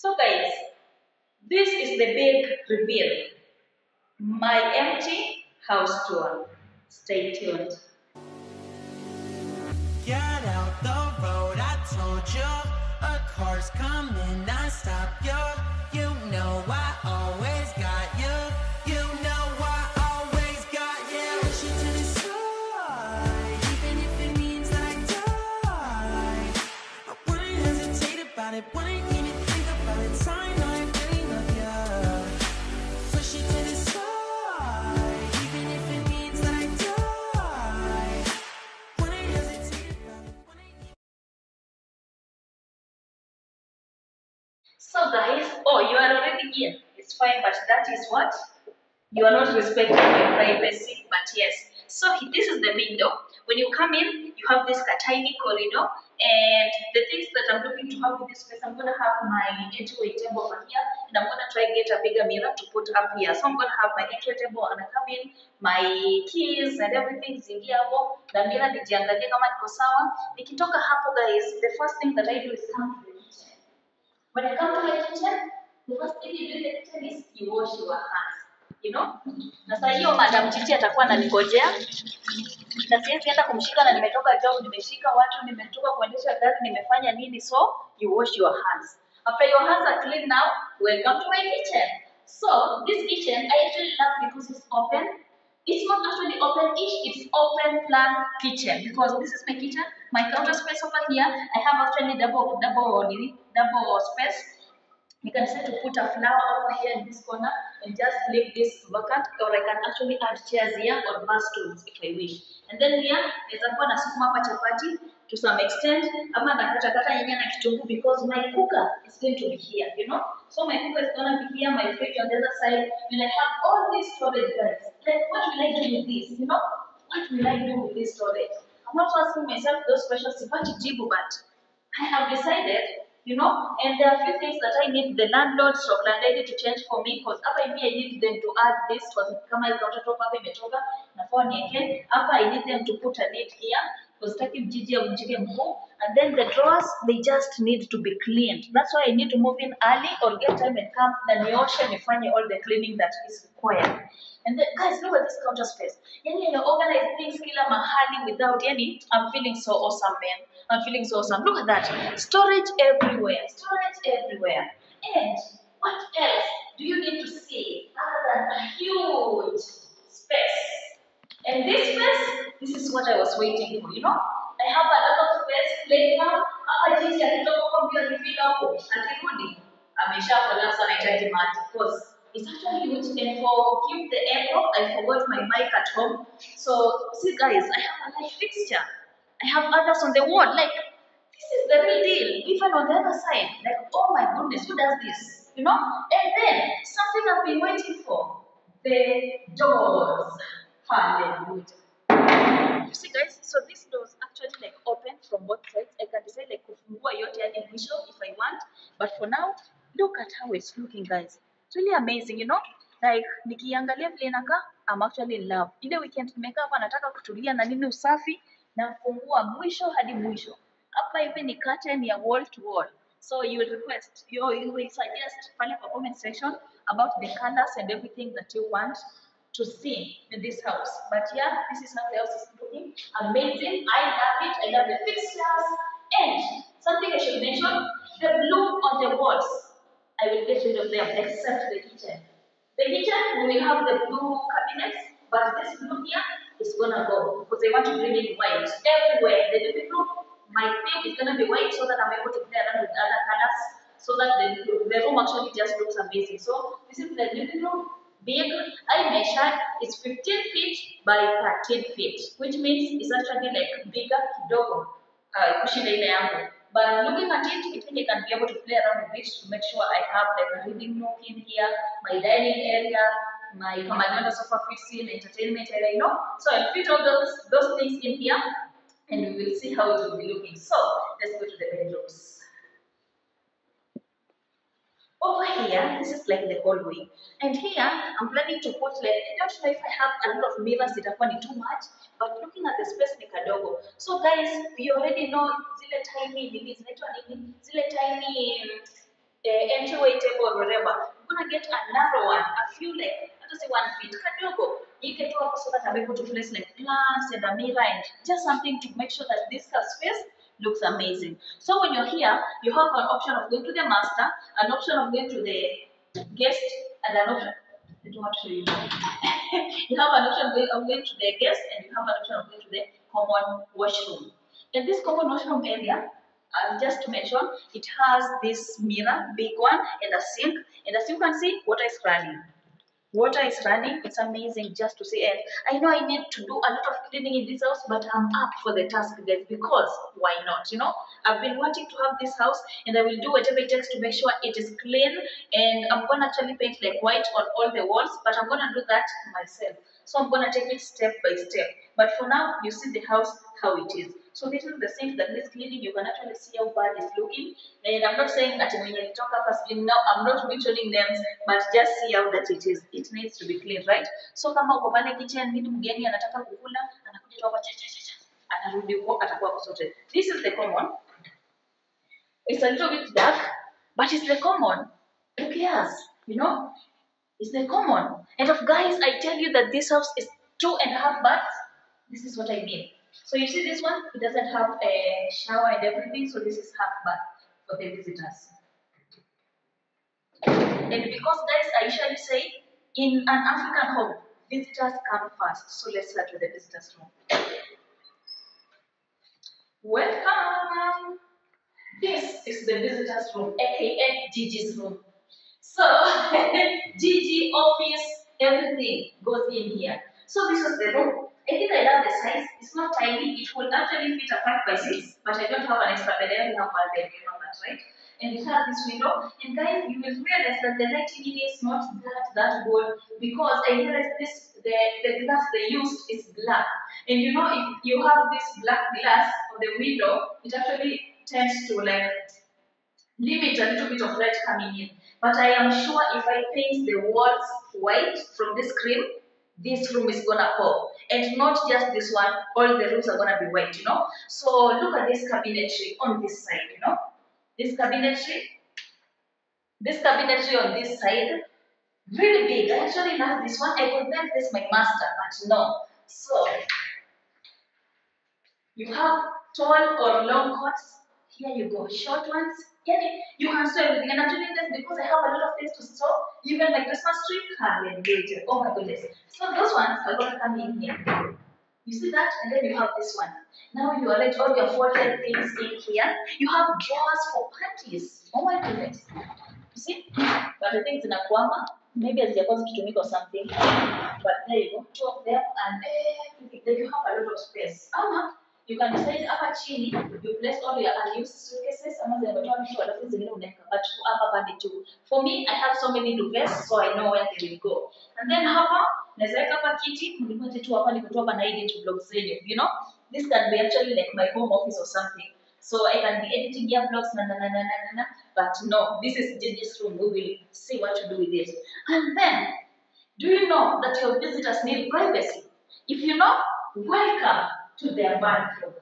So guys, this is the big reveal. My empty house tour. Stay tuned. Get out the road, I told you. A car's coming, I stop you. You know I always got you. You know I always got you. Push you to the side, even if it means die. I wouldn't hesitate about it, fine, but that is what? You are not respecting my privacy, but yes. So this is the window. When you come in, you have this tiny corridor, and the things that I'm looking to have in this place, I'm gonna have my entry table over here, and I'm gonna try get a bigger mirror to put up here. So I'm gonna have my entry table, and I come in, my keys and everything zingia hapo, na mirror nijiangalie kama niko sawa. Nikitoka hapo guys, the first thing that I do is come to the kitchen. When I come to the kitchen, the first thing you do the kitchen is you wash your hands. You know? Na saa hiyo Madam Chichi atakuwa ananigojea na siwezi enda kumshika na nimetoka job, nimeshika watu, nimetoka kuendesha gari, nimefanya nini, so you wash your hands. After your hands are clean now, welcome to my kitchen. So this kitchen I actually love because it's open. It's not actually open-ish, it's open plan kitchen because this is my kitchen, my counter space over here. I have actually double double double space you can decide to put a flower over here in this corner and just leave this vacant or I can actually add chairs here or bar stools if I wish. And then here naweza kuwa nasukuma hapa chapati to some extent ama nakatakata nyanya na kitunguu because my cooker is going to be here, you know. So my cooker is gonna be here, my fridge on the other side, and I have all these storage guys. Like what will I do with this, you know? What will I do with this storage? I'm not asking myself those questions, but I have decided, you know, and there are a few things that I need the landlord stroke landlady to change for me because hapa hivi I need them to add this to kama ile countertop hapa imetoka nafaa niweke hapa I need them to put a lid here mjiji avunjike mguu and then the drawers they just need to be cleaned that's why I need to move in early or get time and come na nioshe nifanye all the cleaning that is required and then guys look at this counter space yani I organize things kila mahali without yani I'm feeling so awesome man I'm feeling so awesome. Look at that. Storage everywhere. Storage everywhere. And what else do you need to see other than a huge space? And this space, this is what I was waiting for, you know? I have a lot of space playground. Hapa jinsi akitoka kwa mbio akifika hapo, akirudi amesha collapse anahitaji maji because it's actually huge and for give the airport, I forgot my mic at home. So see guys, I have a light fixture. I have others on the wall. Like, this is the real deal. Even on the other side, like, oh my goodness, who does this? You know? And then, something I've been waiting for the doors. Hallelujah. You see, guys, so this door is actually like open from both sides. I can decide like kufungua yote hadi mwisho if I want. But for now, look at how it's looking, guys. It's really amazing, you know? Like, nikiangalia vile inakaa, I'm actually in love. Ile weekend nimekaa hapa nataka kutulia na nini usafi, nafungua mwisho hadi mwisho. Hapa hivi ni curtain ya wall to wall. So you will request, you, you will suggest pale kwa comment section about the colors and everything that you want to see in this house. But yeah, this is how the house is looking. Amazing. I love it. I love the fixtures. And something I should mention, the blue on the walls. I will get rid of them except the kitchen. The kitchen, we will have the blue cabinets, but this blue here is gonna go because I want to bring in white everywhere. The living room, my theme is gonna be white so that I'm able to play around with other colors so that the, the room actually just looks amazing. So this is the living room. Big, I measured it's 15 feet by 13 feet, which means it's actually like bigger kidogo uh, kushinda ile. But looking at it, I think I can be able to play around with it to make sure I have like a reading nook in here, my dining area, my Kamadana sofa fits in, entertainment area, you know. So I'll fit all those those things in here and we will see how it will be looking. So let's go to the bedrooms. Over here, this is like the hallway. And here, I'm planning to put like, I don't know if I have a lot of mirrors, that itakuwa ni too much, but looking at the space ni kadogo. So guys, we already know zile tiny, nini zinaitwa nini? Zile tiny uh, entryway table or whatever. I'm gonna get a narrow one, a few like us say one feet, kadogo. You can do so that I'm able to place like plants and a mirror and just something to make sure that this space looks amazing. So when you're here, you have an option of going to the master, an option of going to the guest, and an option. I don't want to show you. you have an option of going, to the guest, and you have an option of going to the common washroom. In this common washroom area, uh, just mention, it has this mirror, big one, and a sink. And as you can see, water is running. Water is running. It's amazing just to see. it I know I need to do a lot of cleaning in this house, but I'm up for the task, guys, because why not? You know, I've been wanting to have this house, and I will do whatever it takes to make sure it is clean. And I'm gonna actually paint like white on all the walls, but I'm gonna do that myself. So I'm gonna take it step by step. But for now, you see the house how it is. So this is the sink that needs cleaning. You can actually see how bad it's looking. And I'm not saying that when you talk about clean now, I'm not mentioning names, but just see how that it is. It needs to be clean, right? So kama uko pale kitchen, mtu mgeni anataka kukula, anakuja tu hapa cha cha cha. Anarudi huko atakuwa kusote. This is the common. It's a little bit dark, but it's the common. Who cares? You know? It's the common. And of guys, I tell you that this house is two and a half baths. This is what I mean. So you see this one, it doesn't have a shower and everything, so this is half bath for the visitors. And because guys, I usually say, in an African home, visitors come first. So let's start with the visitors room. Welcome. This is the visitors room, aka Gigi's room. So Gigi office, everything goes in here. So this is the room. I think I love the size. It's not tiny. It will actually fit a five by six, but I don't have an extra bed. I only have one bed. You know that, right? And it has this window. And guys, you will realize that the lighting in is not that that good because I realized this the the glass they used is black. And you know, if you have this black glass on the window, it actually tends to like limit a little bit of light coming in. But I am sure if I paint the walls white from this cream, this room is gonna pop. And not just this one, all the rooms are gonna be white, you know. So look at this cabinetry on this side, you know. This cabinetry, this cabinetry on this side, really big. I actually love this one. I could make this my master, but no. So you have tall or long coats. Here you go, short ones. Yeah, you can store everything. And I'm doing this because I have a lot of things to store. Even my Christmas tree, hallelujah. Oh my goodness. So those ones are gonna come in here. You see that? And then you have this one. Now you are let all your folded things in here. You have drawers for panties. Oh my goodness. You see? But I think zinakwama. Maybe hazijakuwa zikitumika or something. But there you go. Two of them and. Then you have a lot of space. Ama you can decide hapa chini you place all your unused suitcases ama zimetoa mwisho alafu zingine unaweka but hapa pande juu. For me I have so many duvets so I know where they will go. And then hapa naweza weka hapa kiti mlipate tu hapa nikutoa hapa na edit vlogs zenyu you know? This can be actually like my home office or something. So I can be editing your vlogs na na na na na na na but no this is Gigi's room. We will see what to do with it. And then do you know that your visitors need privacy? If you know welcome to their bathroom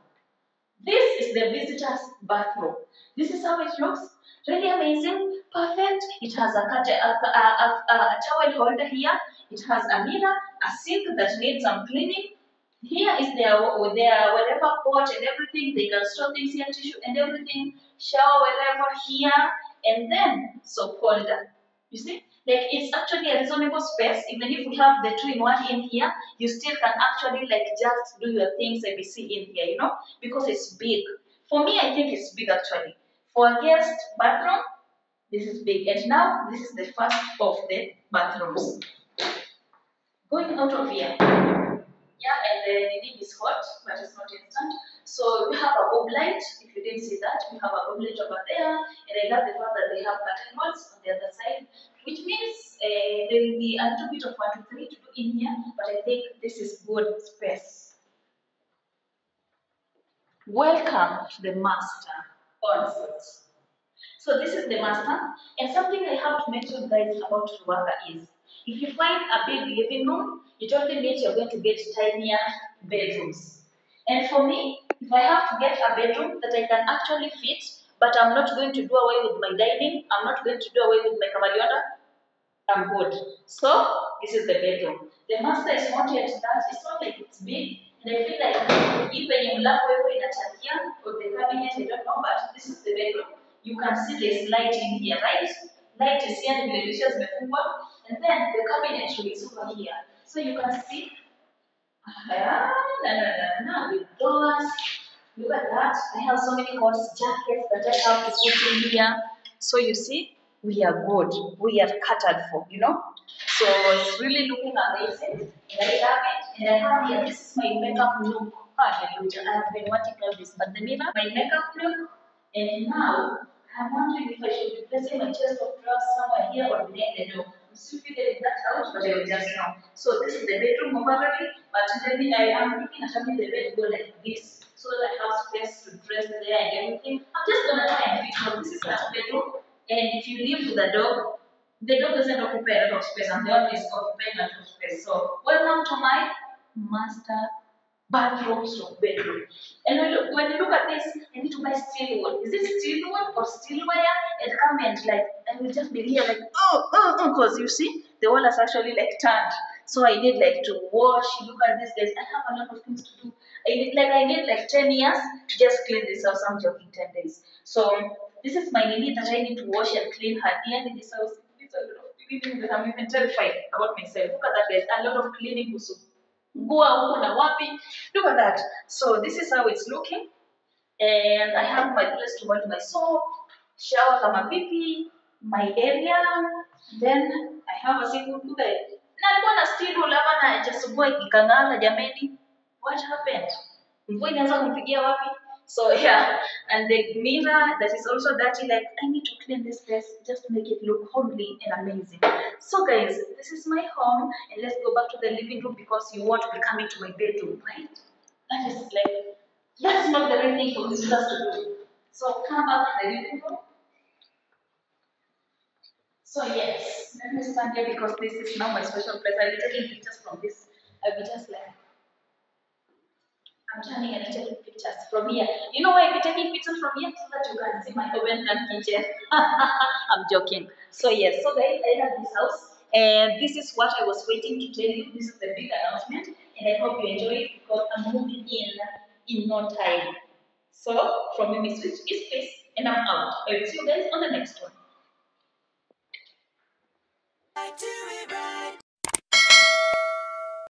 this is the visitor's bathroom. This is how it looks. Really amazing, perfect. It has a, a, a, a, towel holder here. It has a mirror, a sink that needs some cleaning. Here is their their whatever pot and everything. They can store things here, tissue and everything. Shower wherever here, and then soap holder. You see, like it's actually a reasonable space. Even if we have the two-in-one in here, you still can actually like just do your things ABC in here, you know, because it's big. For me, I think it's big actually. For a guest bathroom, this is big. And now this is the first of the bathrooms. Going out of here. Yeah, and the kneading is hot, but it's not instant. So we have a bulb light. If you didn't see that, we have a bulb light over there. And I love the fact that they have curtain rods on the other side, which means uh, there will be a little bit of one, two, three to do in here, but I think this is good space. Welcome to the master on. So this is the master, and something I have to mention guys about Ruaka is, if you find a big living room, it only means you're going to get tinier bedrooms. And for me, if I have to get a bedroom that I can actually fit but I'm not going to do away with my dining. I'm not going to do away with my camariola. I'm good. So this is the bedroom. The master is not yet that. It's not like it's big. And I feel like even in mlango wako inachangia or the cabinet, I don't know, but this is the bedroom. You can see there's light in here, right? Light is here and the dishes zimefungwa. And then the cabinet is over here. So you can see Ah, no, no, no, no, with doors. Look at that. I have so many coats, jackets that I have to put in here. So you see, we are good. We are catered for, you know. So it's really looking amazing. And I love it. And I have here, this is my makeup look. Hallelujah. I have been wanting all this. But the mirror, my makeup look. And now, I'm wondering if I should be placing my chest of drawers somewhere here or behind the door. That out, but I will just. So this is the bedroom overall, but then I am looking at having the bed go like this, so that I have space to dress there and everything. I'm just gonna try and fit because this is that bedroom, and if you with a dog, the dog doesn't occupy a lot of space, and the one is occupying a lot of space. So welcome to my master bathroom bedroom. And when, you- when you look at this, I need to buy steel wool. Is it steel wool or steel wire? And come and like, I will just be here like, oh, oh, oh, because you see, the wall has actually like turned. So I need like to wash. Look at this, guys. I have a lot of things to do. I need like I need like 10 years to just clean this house. I'm joking, 10 days. So this is my Nini that I need to wash and clean her near in this house. It's a lot of cleaning that I'm even terrified about myself. Look at that, guys. A lot of cleaning kuhusu nguo huko na wapi. Look at that. So this is how it's looking. And I have my place to hold my soap, shower kama vipi, my area. Then I have a single at it. Na wool hapa na jasumbua ikikang'ana jameni. What happened? Mvua inaanza kumpigia wapi? So yeah, and the mirror that is also dirty, like I need to clean this place just to make it look homely and amazing. So guys, this is my home and let's go back to the living room because you want to be coming to my bedroom, right? That is like, that's not the right thing for visitors to do. So come back to the living room. So yes, let me stand here because this is now my special place. I'll be taking pictures from this. I'll be just like, I'm turning and taking pictures from here. You know why I'll be taking pictures from here? So that you can see my oven and kitchen. I'm joking. So yes, so guys, I have this house. And this is what I was waiting to tell you. This is the big announcement. And I hope you enjoy it because I'm moving in in no time. So from Mimi Switch is this and I'm out. I will see you guys on the next one. I do it right.